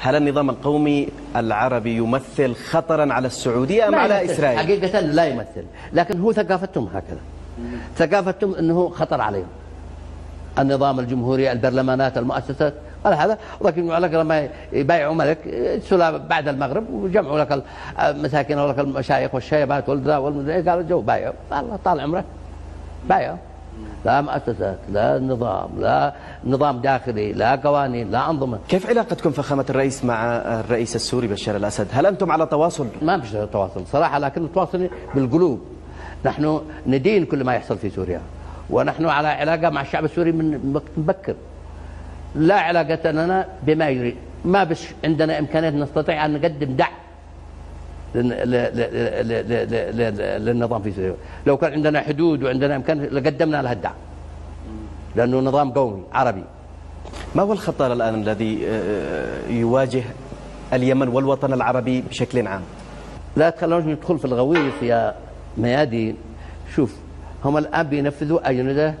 هل النظام القومي العربي يمثل خطرا على السعودية أم على يمثل. إسرائيل؟ حقيقة لا يمثل. لكن هو ثقافتهم هكذا. ثقافتهم أنه خطر عليهم. النظام الجمهوري البرلمانات المؤسسات قال هذا. ولكن لك لما يبايعوا ملك يدسوا بعد المغرب وجمعوا لك المساكين ولك المشايخ والشيبات والذا والمدري قالوا جو بايعوا. الله طال عمرك. بايعوا. لا مؤسسات لا نظام لا نظام داخلي لا قوانين لا أنظمة. كيف علاقتكم فخامة الرئيس مع الرئيس السوري بشار الأسد؟ هل أنتم على تواصل؟ ما فيش تواصل صراحة لكن التواصل بالقلوب. نحن ندين كل ما يحصل في سوريا ونحن على علاقة مع الشعب السوري من وقت مبكر. لا علاقة لنا بما يريد. ما بش عندنا إمكانية نستطيع أن نقدم دعم. للنظام في سوريا. لو كان عندنا حدود وعندنا إمكان لقدمنا لها الدعم. لأنه نظام قومي عربي. ما هو الخطر الآن الذي آه، يواجه اليمن والوطن العربي بشكل عام؟ لا تخلوناش ندخل في الغويص يا ميادين شوف هم الآن بينفذوا أجندة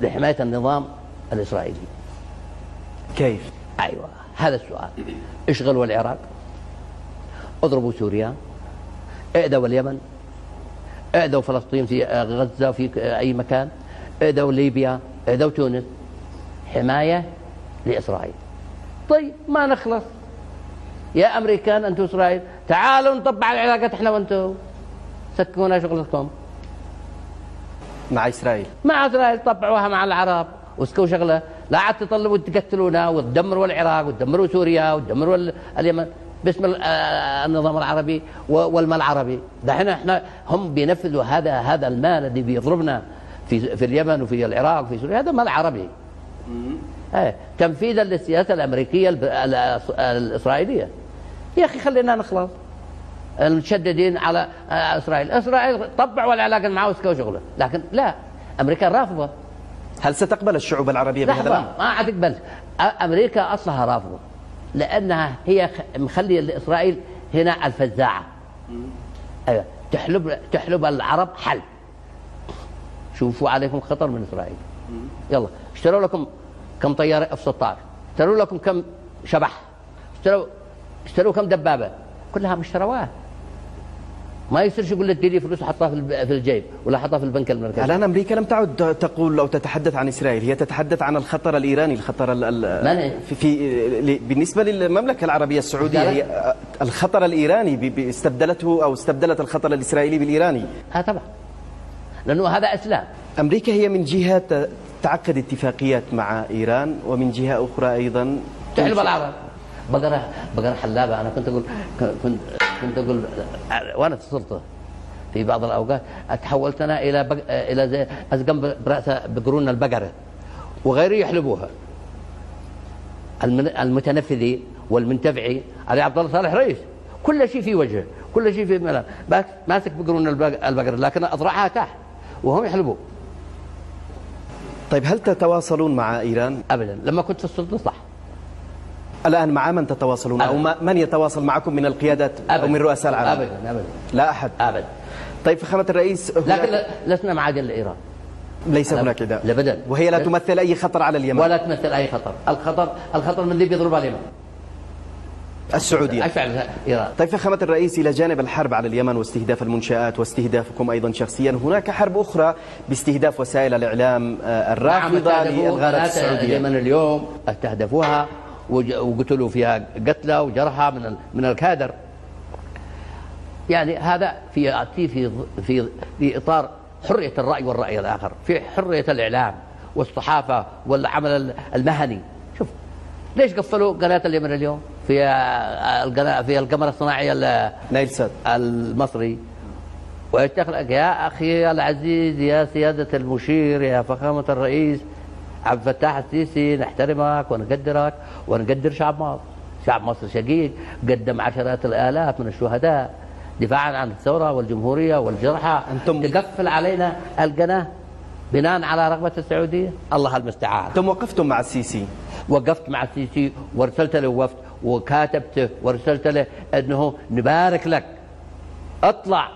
لحماية النظام الإسرائيلي. كيف؟ أيوة هذا السؤال. اشغلوا العراق؟ اضربوا سوريا اعدوا اليمن اعدوا فلسطين في غزة في أي مكان اعدوا ليبيا اعدوا تونس. حماية لإسرائيل. طيب ما نخلص؟ يا أمريكان أنتم إسرائيل تعالوا نطبع العلاقات إحنا وأنتم سكونا شغلتكم. مع إسرائيل. مع إسرائيل طبعوها مع العرب. وسكوا شغلة لا عاد تطلبوا تقتلونا وتدمروا العراق وتدمروا سوريا وتدمروا ال- اليمن. باسم ال- النظام العربي والمال العربي. دحين إحنا هم بينفذوا هذا هذا المال الذي بيضربنا في في اليمن وفي العراق وفي سوريا. هذا مال عربي. إيه. تنفيذا للسياسة الأمريكية الإسرائيلية. يا أخي خلينا نخلص. المشددين على إسرائيل، إسرائيل طبعوا العلاقة معه وسكوا شغله، لكن لا. أمريكا رافضة. هل ستقبل الشعوب العربية بهذا الأمر؟ ما عاد تقبل أ- أمريكا أصلها رافضة. لأنها هي مخلية لإسرائيل هنا الفزاعة. أيوه. تحلب تحلب العرب حل. شوفوا عليكم خطر من إسرائيل. يلا. اشتروا لكم كم طيارة اف 16 اشتروا لكم كم شبح. اشتروا اشتروا كم دبابة. كلها مشتروات. ما يصيرش يقول لك اديني فلوس حطها في الجيب ولا حطها في البنك المركزي. الآن أمريكا لم تعد تقول أو تتحدث عن إسرائيل هي تتحدث عن الخطر الإيراني الخطر ال- في, في ل- بالنسبة للمملكة العربية السعودية قالت؟ هي الخطر ب- استبدلته أو استبدلت الخطر الإسرائيلي بالإيراني. آه طبعا. لأنه هذا أسلام. أمريكا هي من جهة تعقد اتفاقيات مع إيران ومن جهة أخرى أيضا تحلب العرب. بقرة بقرة حلابة. أنا كنت أقول كنت كنت أقول وأنا في السلطة في بعض الأوقات. تحولت أنا إلى بق... إلى زي أزقم برأسها بقرون البقرة وغيري يحلبوها. المتنفذي والمنتفعي علي عبد الله صالح رئيس. كل شيء في وجهه كل شيء في ملام ماسك بقرون البق- البقرة لكن أضرعها تحت وهم يحلبوا. طيب هل تتواصلون مع إيران؟ أبدا. لما كنت في السلطة صح. الآن مع من تتواصلون؟ أو من يتواصل معكم من القيادات أو من رؤساء العالم أبدا أبدا. لا أحد. أبدا. طيب فخامة الرئيس لكن لسنا معادين لايران ليس لا- هناك داء لا أبداً. وهي لا. تمثل أي خطر على اليمن؟ ولا تمثل أي خطر، الخطر الخطر من ذي بيضرب اليمن. السعودية. إيران. طيب فخامة الرئيس إلى جانب الحرب على اليمن واستهداف المنشآت واستهدافكم أيضا شخصيا هناك حرب أخرى باستهداف وسائل الإعلام آه، الرافضة نعم، للغارات السعودية. اليمن اليوم استهدفوها وقتلوا فيها قتلى وجرحى من من الكادر. يعني هذا في يأتي في ض- في في إطار حرية الرأي والرأي الآخر، في حرية الإعلام والصحافة والعمل ال- المهني، شوف ليش قفلوا قناة اليمن اليوم؟ في القناة في القمر الصناعي ال- نايل سات المصري. ويتخلق يا أخي العزيز يا سيادة المشير يا فخامة الرئيس. عبد الفتاح السيسي نحترمك ونقدرك ونقدر شعب مصر. شعب مصر شقيق قدم عشرات الآلاف من الشهداء دفاعا عن الثورة والجمهورية والجرحى. أنتم- تقفل علينا القناة بناء على رغبة السعودية. الله المستعان. أنتم وقفتم مع السيسي. وقفت مع السيسي وارسلت له وفد وكاتبته وارسلت له أنه نبارك لك. اطلع.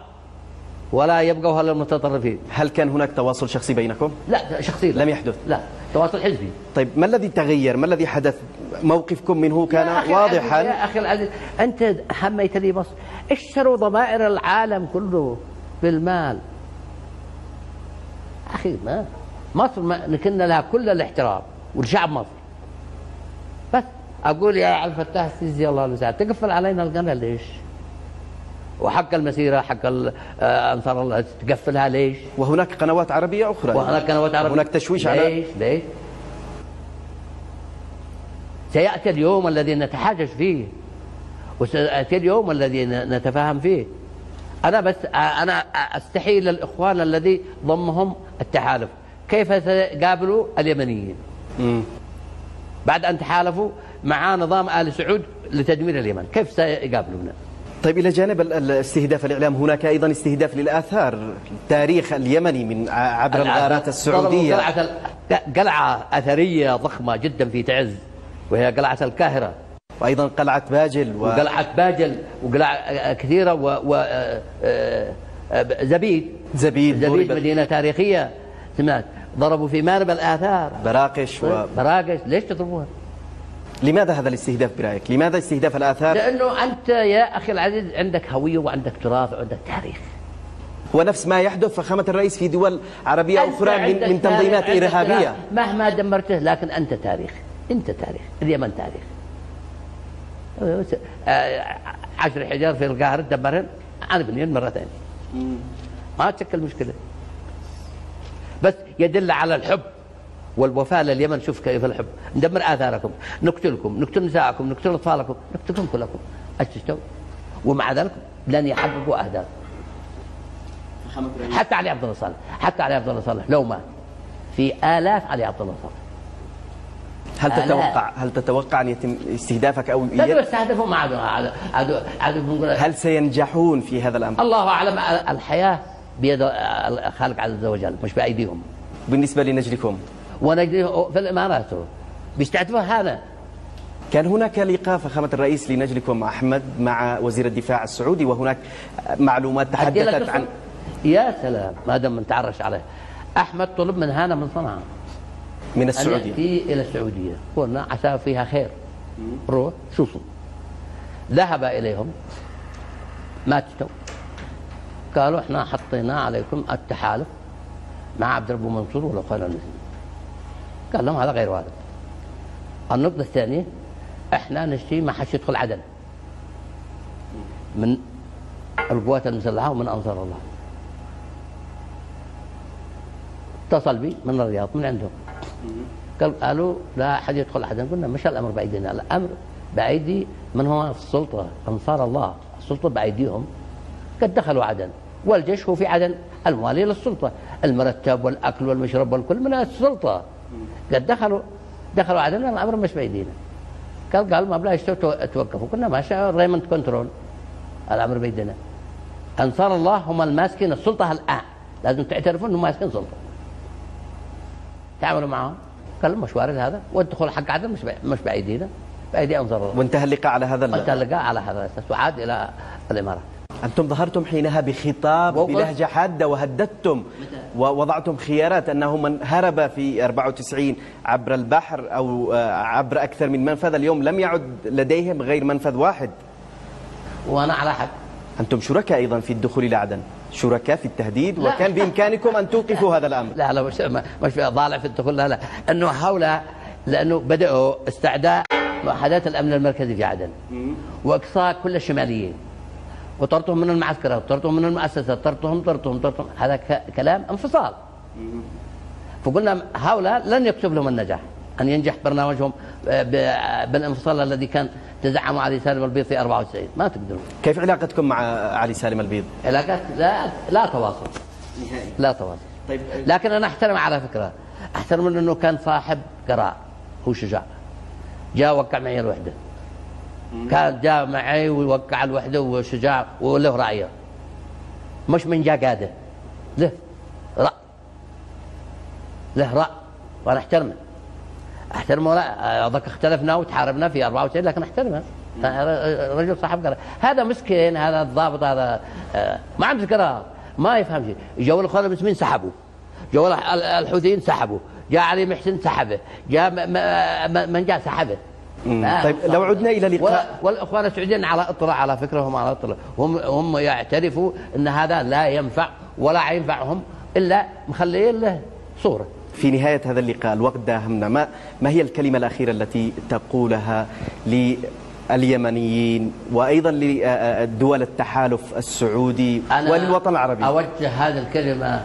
ولا يبقوا هلا المتطرفين. هل كان هناك تواصل شخصي بينكم؟ لا شخصيا لم يحدث. لا. تواصل حزبي. طيب ما الذي تغير؟ ما الذي حدث؟ موقفكم منه كان أخي واضحا. يا أخي العزيز أنت حميت لي مصر اشتروا ضمائر العالم كله بالمال. أخي ما مصر ما نكن لها كل الاحترام والشعب مصر. بس أقول يا عبد الفتاح السيسي الله المساعد تقفل علينا القناة ليش؟ وحق المسيرة حق آه، أنصار الله تقفلها ليش؟ وهناك قنوات عربية أخرى. وهناك قنوات عربية. هناك تشويش على ليش؟ ليش؟ سيأتي اليوم الذي نتحاجج فيه وسيأتي اليوم الذي نتفاهم فيه. أنا بس أنا أستحي للإخوان الذي ضمهم التحالف. كيف سيقابلوا اليمنيين؟ مم. بعد أن تحالفوا مع نظام آل سعود لتدمير اليمن كيف سيقابلونا طيب إلى جانب ال- ال- استهداف الإعلام هناك أيضا استهداف للآثار التاريخ اليمني من عبر الغارات السعودية. قلعة قلعة أثرية ضخمة جدا في تعز وهي قلعة القاهرة. وأيضا قلعة باجل و... وقلعة باجل وقلع كثيرة و, و... آه، آه، آه، زبيد. زبيد زبيد مدينة تاريخية. سمعت. ضربوا في مارب الآثار. براقش و... براقش. ليش تضربوها؟ لماذا هذا الاستهداف برأيك؟ لماذا استهداف الآثار؟ لأنه أنت يا أخي العزيز عندك هوية وعندك تراث وعندك تاريخ. هو نفس ما يحدث فخامة الرئيس في دول عربية أخرى من, من تنظيمات إرهابية. مهما دمرته لكن أنت تاريخ. أنت تاريخ. اليمن تاريخ. آه، عشر حجار في القاهرة دمرهم. أنا بنين مرة ثانية ما تشكل مشكلة. بس يدل على الحب. والوفاء لليمن شوف كيف الحب. ندمر آثاركم نقتلكم نقتل نساءكم نقتل أطفالكم نقتلكم كلكم. تستوي ومع ذلك لن يحققوا أهداف حتى علي عبد الله صالح حتى علي عبد الله صالح لو مات. في آلاف علي عبد الله صالح. هل آلاف. تتوقع هل تتوقع أن يتم استهدافك أو لا. يستهدفوا عدو بنقول هل سينجحون في هذا الأمر؟ الله أعلم الحياة بيد الخالق عز وجل مش بأيديهم. بالنسبة لنجلكم. ونجري في الإمارات. بيستهدفوا هذا. كان هناك لقاء فخامة الرئيس لنجلكم أحمد مع وزير الدفاع السعودي وهناك معلومات تحدثت عن؟ يا سلام. ما دام من تعرش عليه. أحمد طلب من هانا من صنعاء. من أن السعودية. يأتي إلى السعودية. قلنا عسى فيها خير. روح شوفوا. ذهب إليهم. ما تستوى قالوا إحنا حطينا عليكم التحالف مع عبد الرب منصور والاخوان المسلمين قال لهم هذا غير وارد النقطة الثانية إحنا نشتري ما حدش يدخل عدن من القوات المسلحة ومن أنصار الله. اتصل بي من الرياض من عندهم. قال قالوا لا أحد يدخل عدن قلنا مش الأمر بأيدينا الأمر بأيدي من هو في السلطة أنصار الله. السلطة بأيديهم. قد دخلوا عدن والجيش هو في عدن الموالي للسلطة. المرتب والأكل والمشرب والكل من السلطة. قد دخلوا دخلوا عدن الأمر مش بأيدينا. قال قال ما بلا يشتوا توقفوا. قلنا ماشي remote control الأمر بيدنا أنصار الله هم الماسكين السلطة الآن. لازم تعترفوا أنهم ماسكين سلطة. تعاملوا معهم. قال مش وارد هذا. والدخول حق عدن مش مش بأيدينا. بأيدي أنصار الله. وانتهى اللقاء على هذا قلت ال... لقى على هذا الأساس. وعاد إلى الإمارات. أنتم ظهرتم حينها بخطاب بلهجة حادة وهددتم. ووضعتم خيارات أنه من هرب في 94 عبر البحر أو آه، عبر أكثر من منفذ. اليوم لم يعد لديهم غير منفذ واحد. وأنا على حق. أنتم شركاء أيضا في الدخول إلى عدن. شركاء في التهديد. لا. وكان بإمكانكم أن توقفوا هذا الأمر. لا لا مش مش ضالع في الدخول. لا لا. أنه هؤلاء لأنه بدأوا استعداء وحدات الأمن المركزي في عدن. وإقصاء كل الشماليين. وطردتهم من المعسكرات طردتهم من المؤسسات طردتهم طردتهم طردتهم هذا ك- كلام انفصال. فقلنا هؤلاء لن يكتب لهم النجاح. أن ينجح برنامجهم آه، ب- بالانفصال الذي كان تزعمه علي سالم البيض في 94 ما تقدرون. كيف علاقتكم مع علي سالم البيض؟ علاقات لا لا تواصل. لا تواصل. طيب لكن أنا أحترم على فكرة. أحترم إنه كان صاحب قراء هو شجاع. جاء وقع معي الوحدة. كان جاء معي ووقع الوحدة وشجاع وله رأيه. مش من جاء قاده له. راي له راي وأنا أحترمه. أحترمه لا. اظنك اختلفنا وتحاربنا في 94 لكن أحترمه. رجل صاحب قرار. هذا مسكين هذا الضابط هذا آه، ما عنده قرار. ما يفهم شيء. جو الاخوان المسلمين سحبوا جو ال- الحوثيين سحبوا جاء علي محسن سحبه. جاء من جاء سحبه. طيب لو عدنا إلى لقاء والإخوان السعوديين على إطلاع على فكرة هم على إطلاع. هم هم يعترفوا إن هذا لا ينفع ولا ينفعهم إلا مخليين له صورة. في نهاية هذا اللقاء الوقت داهمنا. ما, ما هي الكلمة الأخيرة التي تقولها لليمنيين وأيضا لدول التحالف السعودي وللوطن العربي؟ أوجه هذه الكلمة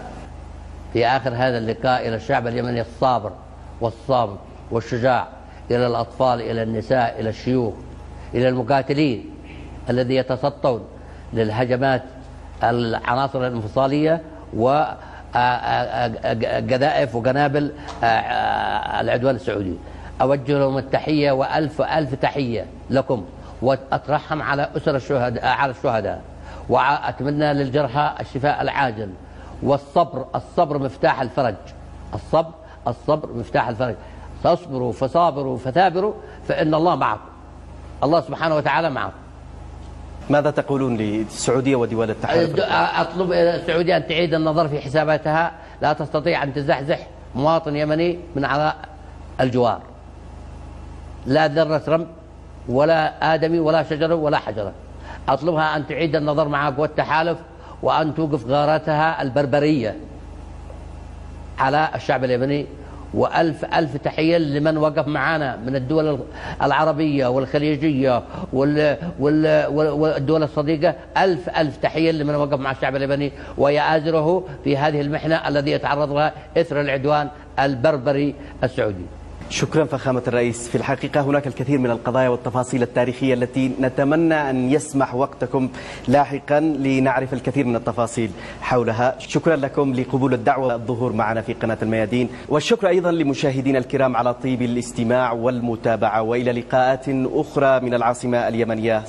في آخر هذا اللقاء إلى الشعب اليمني الصابر والصامت والشجاع. إلى الأطفال إلى النساء إلى الشيوخ إلى المقاتلين الذي يتسطون للهجمات العناصر الانفصالية و قذائف وقنابل العدوان السعودي. أوجه لهم التحية وألف ألف تحية لكم وأترحم على أسر الشهداء على الشهداء. وأتمنى للجرحى الشفاء العاجل والصبر الصبر مفتاح الفرج. الصبر الصبر مفتاح الفرج. تصبروا فصابروا فثابروا فإن الله معكم. الله سبحانه وتعالى معكم. ماذا تقولون للسعودية ودول التحالف؟ أطلب السعودية أن تعيد النظر في حساباتها. لا تستطيع أن تزحزح مواطن يمني من على الجوار. لا ذرة رمل ولا آدمي ولا شجرة ولا حجرة أطلبها أن تعيد النظر مع قوى التحالف وأن توقف غاراتها البربرية على الشعب اليمني وألف ألف تحية لمن وقف معنا من الدول العربية والخليجية والدول الصديقة. ألف ألف تحية لمن وقف مع الشعب اللبناني. ويآزره في هذه المحنة الذي يتعرض لها إثر العدوان البربري السعودي. شكرا فخامة الرئيس. في الحقيقة هناك الكثير من القضايا والتفاصيل التاريخية التي نتمنى أن يسمح وقتكم لاحقا لنعرف الكثير من التفاصيل حولها. شكرا لكم لقبول الدعوة والظهور معنا في قناة الميادين. والشكر أيضا لمشاهدينا الكرام على طيب الاستماع والمتابعة وإلى لقاءات أخرى من العاصمة اليمنية.